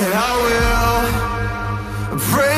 And I will break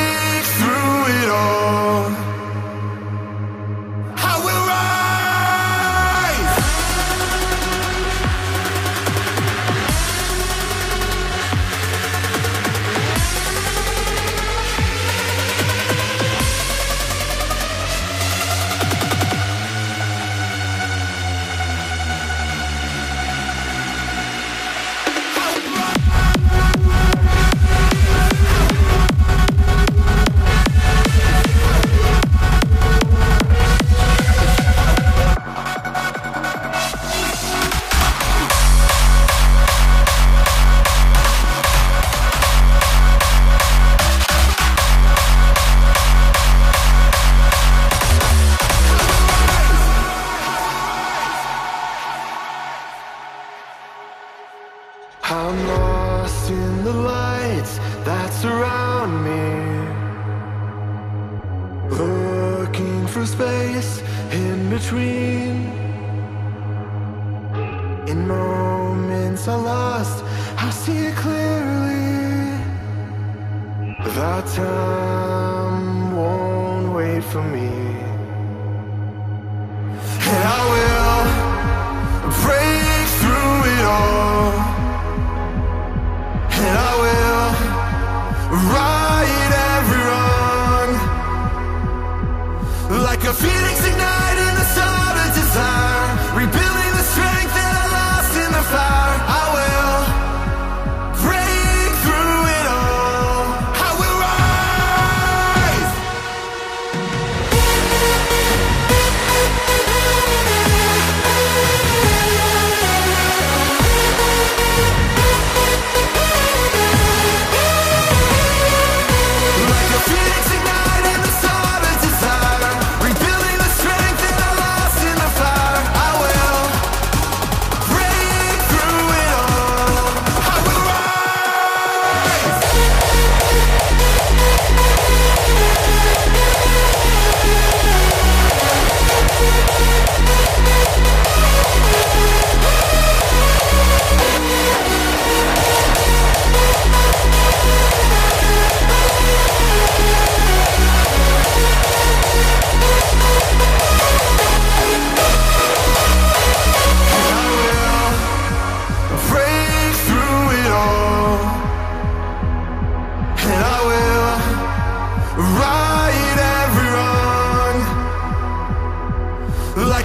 I'm lost in the lights that surround me. Looking for space in between. In moments I lost, I see it clearly. That time won't wait for me. And I will Like a phoenix in the sun of desire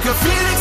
like a feeling